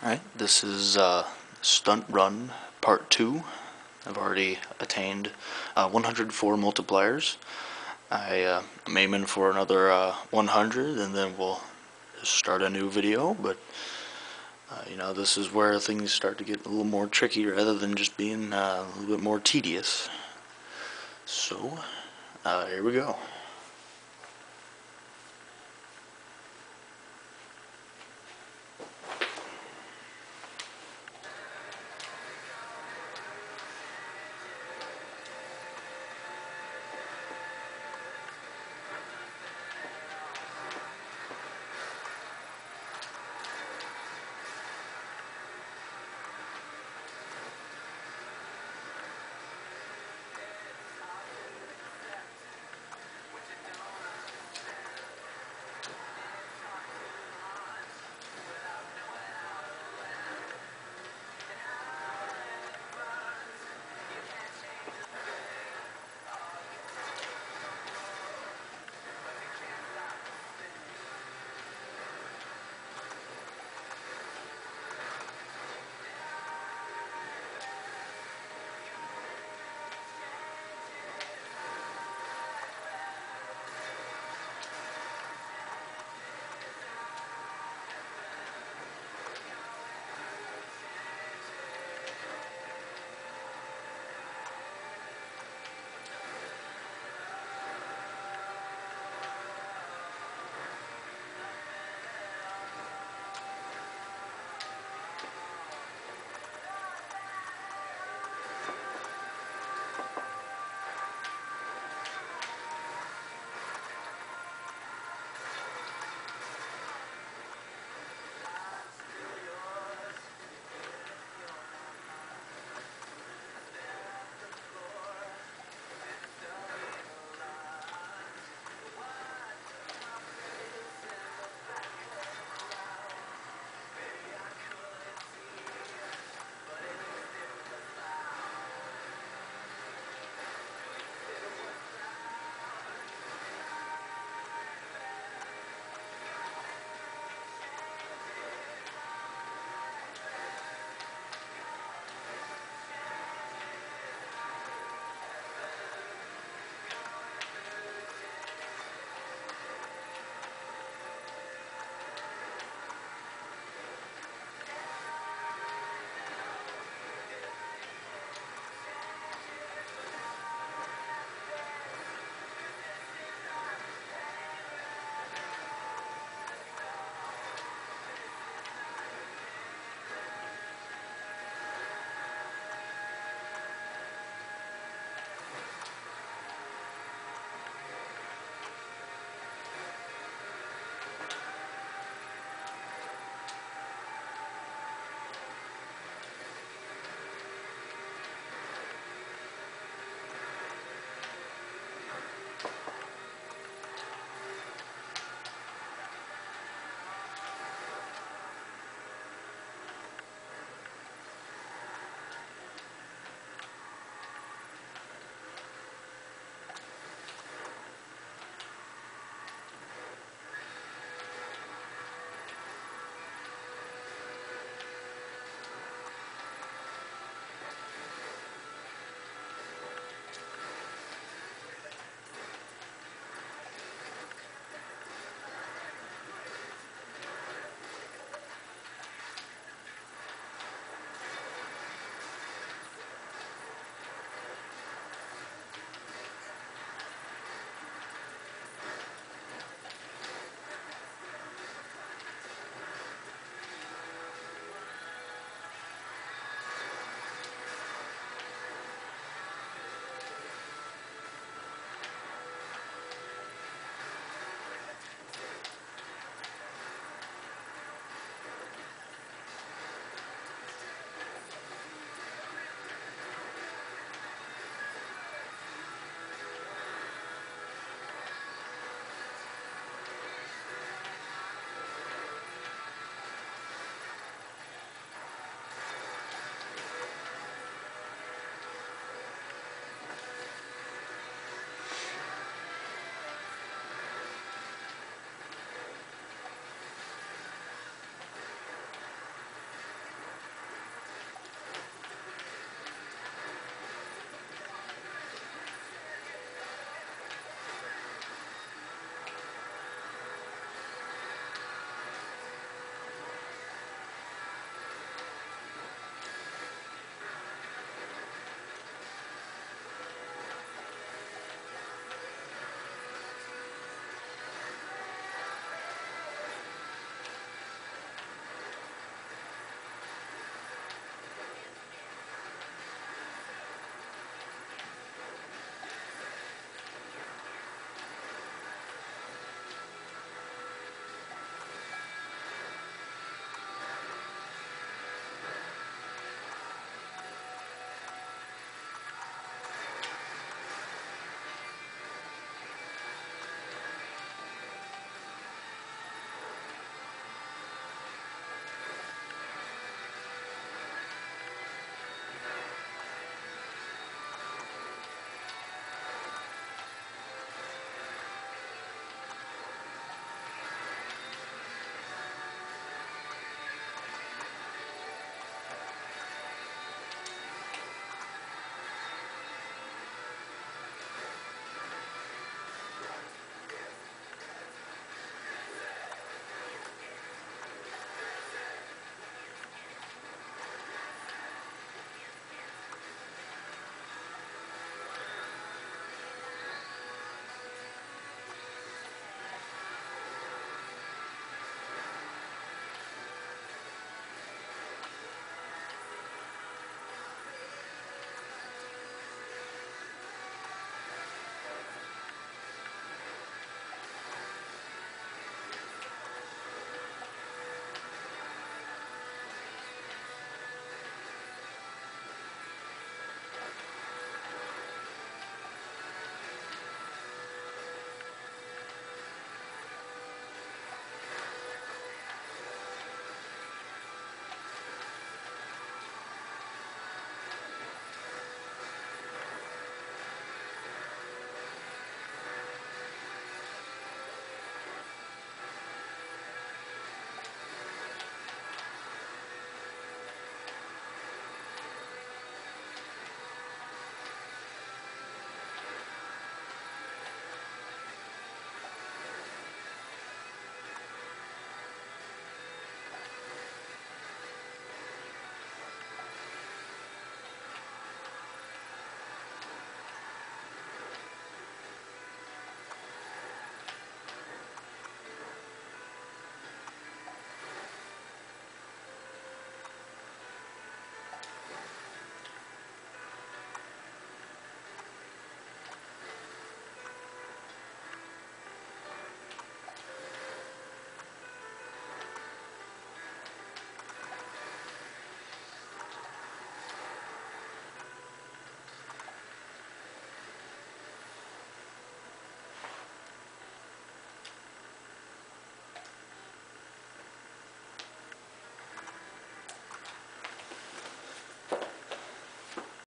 Alright, this is uh, Stunt Run Part 2. I've already attained uh, 104 multipliers. I, uh, am aiming for another uh, 100 and then we'll start a new video, but uh, you know, this is where things start to get a little more tricky rather than just being uh, a little bit more tedious. So, here we go.